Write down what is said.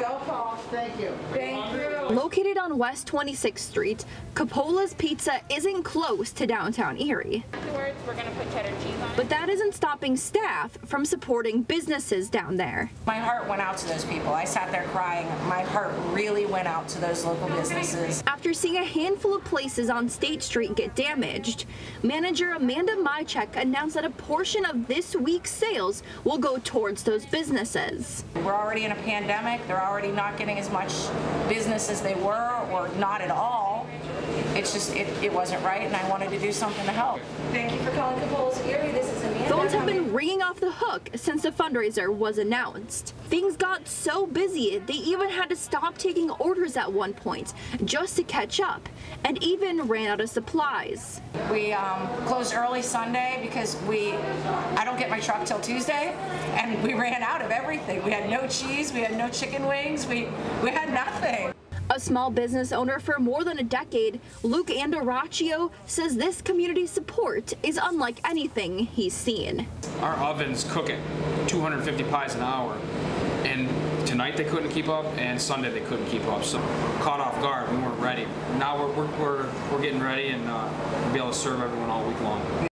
go, Paul. Thank you. Thank you. Located on West 26th Street, Coppola's Pizza isn't close to downtown Erie. We're gonna put cheddar cheese on. But that isn't stopping staff from supporting businesses down there. My heart went out to those people. I sat there crying. My heart really went out to those local businesses. After seeing a handful of places on State Street get damaged, manager Amanda Mychek announced that a portion of this week's sales will go towards those businesses. We're already in a pandemic. They're already not getting as much business as they were, or not at all. It's just, it, it wasn't right, and I wanted to do something to help. Thank you for calling Coppola's Erie. This is Amanda. Phones have How been ringing off the hook since the fundraiser was announced. Things got so busy, they even had to stop taking orders at one point just to catch up, and even ran out of supplies. We um, closed early Sunday because we, I don't get my truck till Tuesday, and we ran out of everything. We had no cheese, we had no chicken wings, we, we had nothing. A small business owner for more than a decade, Luke Andoraccio says this community support is unlike anything he's seen. Our oven's cooking 250 pies an hour, and tonight they couldn't keep up, and Sunday they couldn't keep up. So caught off guard, we weren't ready. Now we're we're we're, getting ready, and uh, be able to serve everyone all week long.